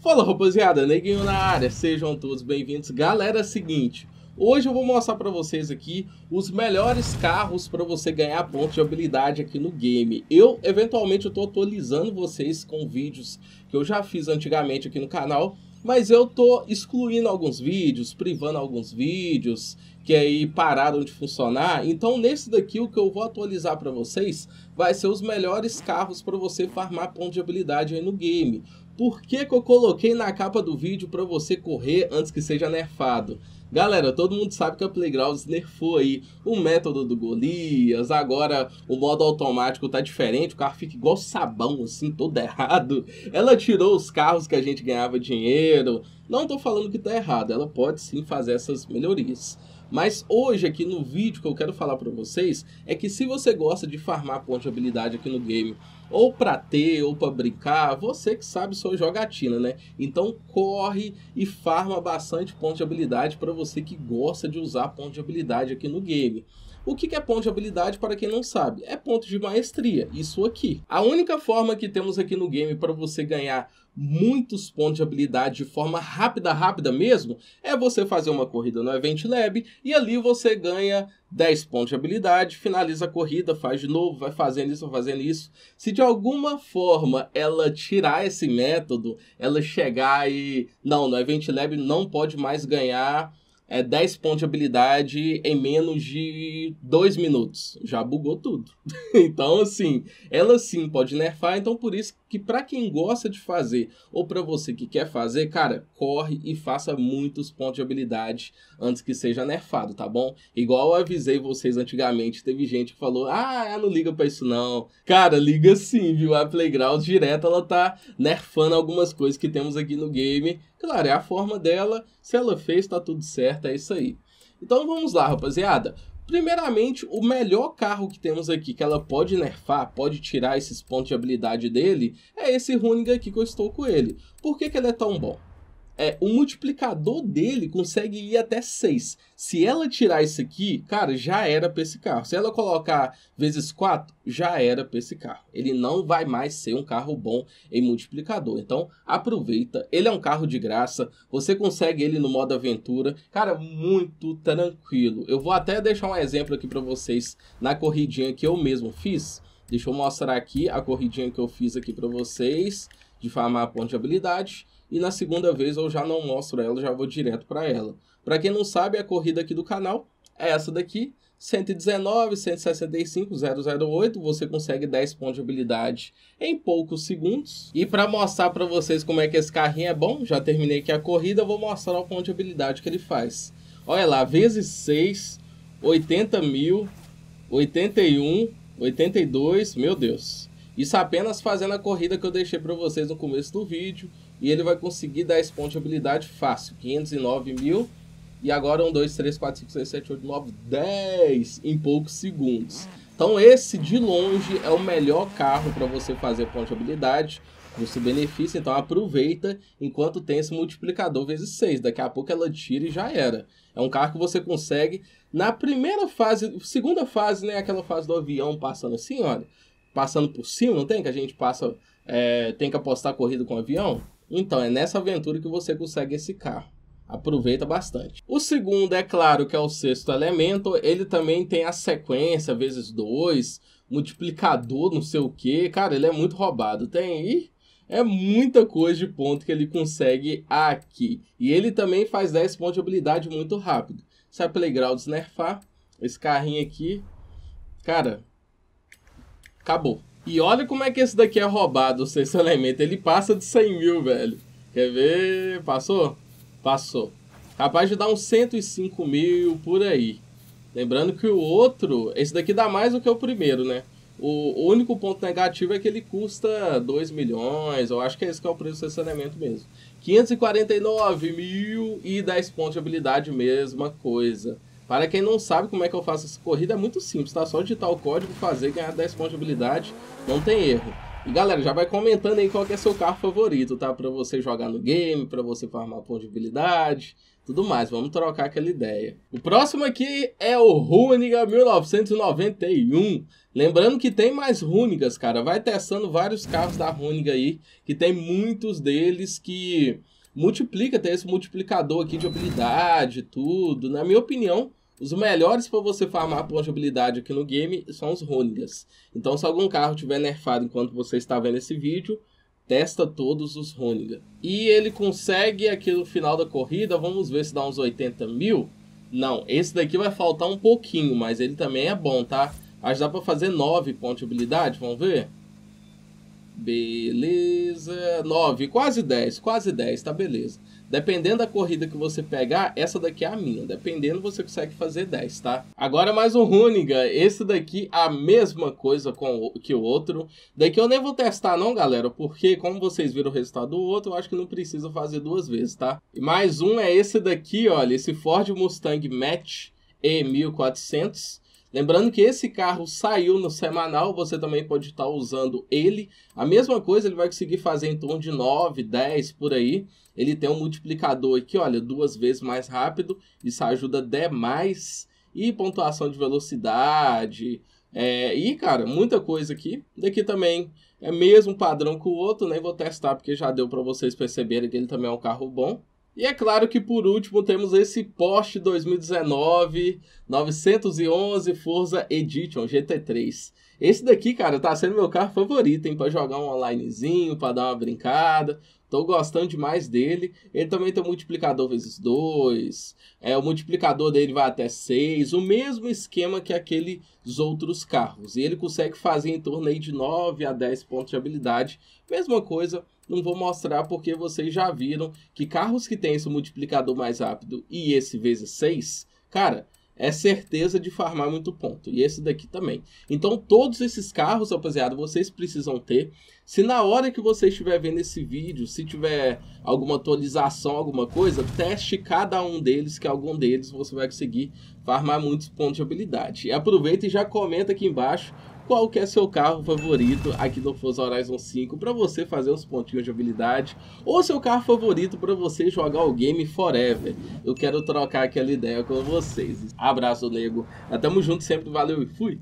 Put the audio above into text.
Fala rapaziada, neguinho na área, sejam todos bem-vindos. Galera, é seguinte, hoje eu vou mostrar para vocês aqui os melhores carros para você ganhar pontos de habilidade aqui no game. Eu, eventualmente, eu tô atualizando vocês com vídeos que eu já fiz antigamente aqui no canal, mas eu tô excluindo alguns vídeos, privando alguns vídeos, que aí pararam de funcionar. Então nesse daqui o que eu vou atualizar para vocês vai ser os melhores carros para você farmar ponto de habilidade aí no game. Por que, que eu coloquei na capa do vídeo para você correr antes que seja nerfado? Galera, todo mundo sabe que a Playgrounds nerfou aí o método do Golias, agora o modo automático tá diferente, o carro fica igual sabão, assim, todo errado. Ela tirou os carros que a gente ganhava dinheiro. Não tô falando que tá errado, ela pode sim fazer essas melhorias. Mas hoje aqui no vídeo que eu quero falar para vocês é que se você gosta de farmar ponto de habilidade aqui no game, ou para ter ou para brincar, você que sabe sua jogatina, né? Então corre e farma bastante ponto de habilidade para você que gosta de usar ponto de habilidade aqui no game. O que é ponto de habilidade para quem não sabe? É ponto de maestria, isso aqui. A única forma que temos aqui no game para você ganhar muitos pontos de habilidade de forma rápida, rápida mesmo, é você fazer uma corrida no Event Lab e ali você ganha 10 pontos de habilidade, finaliza a corrida, faz de novo, vai fazendo isso, vai fazendo isso. Se de alguma forma ela tirar esse método, ela chegar e... Não, no Event Lab não pode mais ganhar é 10 pontos de habilidade em menos de 2 minutos. Já bugou tudo. então, assim, ela sim pode nerfar. Então, por isso que para quem gosta de fazer ou para você que quer fazer, cara, corre e faça muitos pontos de habilidade antes que seja nerfado, tá bom? Igual eu avisei vocês antigamente, teve gente que falou: "Ah, não liga para isso não". Cara, liga sim, viu? A Playground direto ela tá nerfando algumas coisas que temos aqui no game Claro, é a forma dela. Se ela fez, tá tudo certo, é isso aí. Então vamos lá, rapaziada. Primeiramente, o melhor carro que temos aqui, que ela pode nerfar, pode tirar esses pontos de habilidade dele, é esse Runing aqui que eu estou com ele. Por que, que ele é tão bom? É, o multiplicador dele consegue ir até 6. Se ela tirar isso aqui, cara, já era para esse carro. Se ela colocar vezes 4, já era para esse carro. Ele não vai mais ser um carro bom em multiplicador. Então, aproveita. Ele é um carro de graça. Você consegue ele no modo aventura. Cara, muito tranquilo. Eu vou até deixar um exemplo aqui para vocês na corridinha que eu mesmo fiz. Deixa eu mostrar aqui a corridinha que eu fiz aqui para vocês de farmar ponto de habilidade e na segunda vez eu já não mostro ela, já vou direto para ela. Para quem não sabe, a corrida aqui do canal é essa daqui, 119, 165, 008, você consegue 10 pontos de habilidade em poucos segundos. E para mostrar para vocês como é que esse carrinho é bom, já terminei aqui a corrida, vou mostrar o ponto de habilidade que ele faz. Olha lá, vezes 6, 80 mil, 81, 82, meu Deus. Isso apenas fazendo a corrida que eu deixei para vocês no começo do vídeo. E ele vai conseguir 10 pontos de habilidade fácil. 509 mil. E agora 1, 2, 3, 4, 5, 6, 7, 8, 9, 10 em poucos segundos. Então esse de longe é o melhor carro para você fazer ponto de habilidade. Você beneficia, então aproveita enquanto tem esse multiplicador vezes 6. Daqui a pouco ela tira e já era. É um carro que você consegue na primeira fase, segunda fase, né, aquela fase do avião passando assim, olha, passando por cima, não tem que a gente passa, é, tem que apostar corrida com avião? Então, é nessa aventura que você consegue esse carro. Aproveita bastante. O segundo, é claro, que é o sexto elemento. Ele também tem a sequência, vezes dois, multiplicador, não sei o que. Cara, ele é muito roubado. Tem é muita coisa de ponto que ele consegue aqui. E ele também faz 10 pontos de habilidade muito rápido. Se a Playgrounds nerfar, esse carrinho aqui, cara, acabou. E olha como é que esse daqui é roubado, o sexto elemento. Ele passa de 100 mil, velho. Quer ver? Passou? Passou. Capaz de dar uns 105 mil por aí. Lembrando que o outro, esse daqui dá mais do que o primeiro, né? O, único ponto negativo é que ele custa 2 milhões. Eu acho que é esse que é o preço do estacionamento mesmo. 549 mil e 10 pontos de habilidade, mesma coisa. Para quem não sabe como é que eu faço essa corrida, é muito simples, tá? Só digitar o código, fazer, ganhar 10 pontos de habilidade, não tem erro. E galera, já vai comentando aí qual é seu carro favorito, tá? Pra você jogar no game, pra você farmar ponto de habilidade, tudo mais. Vamos trocar aquela ideia. O próximo aqui é o Runiga 1991. Lembrando que tem mais Runigas, cara. Vai testando vários carros da Runiga aí, que tem muitos deles que multiplica, tem esse multiplicador aqui de habilidade, tudo. Na minha opinião, os melhores para você farmar ponto de habilidade aqui no game são os Runigas. Então, se algum carro tiver nerfado enquanto você está vendo esse vídeo, testa todos os Runiga. E ele consegue aqui no final da corrida, vamos ver se dá uns 80 mil. Não, esse daqui vai faltar um pouquinho, mas ele também é bom, tá? Acho que dá para fazer 9 pontos de habilidade, vamos ver? Beleza. 9, quase 10, quase 10, tá beleza. Dependendo da corrida que você pegar, essa daqui é a minha. Dependendo, você consegue fazer 10, tá? Agora mais um Runiga. Esse daqui, a mesma coisa com que o outro. Daqui eu nem vou testar não, galera, porque como vocês viram o resultado do outro, eu acho que não precisa fazer duas vezes, tá? E mais um é esse daqui, olha, esse Ford Mustang Match E1400. Lembrando que esse carro saiu no semanal, você também pode estar usando ele. A mesma coisa ele vai conseguir fazer em torno de 9, 10 por aí. Ele tem um multiplicador aqui, olha, duas vezes mais rápido. Isso ajuda demais. E pontuação de velocidade. É, e, cara, muita coisa aqui. Daqui também é mesmo padrão que o outro. Nem vou testar porque já deu para vocês perceberem que ele também é um carro bom. E é claro que por último temos esse Porsche 2019 911 Forza Edition GT3. Esse daqui, cara, tá sendo meu carro favorito, hein, para jogar um onlinezinho, para dar uma brincada. Tô gostando demais dele. Ele também tem um multiplicador vezes 2. É, o multiplicador dele vai até 6. O mesmo esquema que aqueles outros carros. E ele consegue fazer em torno aí de 9 a 10 pontos de habilidade. Mesma coisa, não vou mostrar porque vocês já viram que carros que tem esse multiplicador mais rápido e esse vezes 6, cara, é certeza de farmar muito ponto. E esse daqui também. Então, todos esses carros, rapaziada, vocês precisam ter. Se na hora que você estiver vendo esse vídeo, se tiver alguma atualização, alguma coisa, teste cada um deles, que algum deles você vai conseguir farmar muitos pontos de habilidade. E aproveita e já comenta aqui embaixo qual que é seu carro favorito aqui do Forza Horizon 5 para você fazer os pontinhos de habilidade ou seu carro favorito para você jogar o game forever. Eu quero trocar aquela ideia com vocês. Abraço, Lego. Tamo junto sempre, valeu e fui!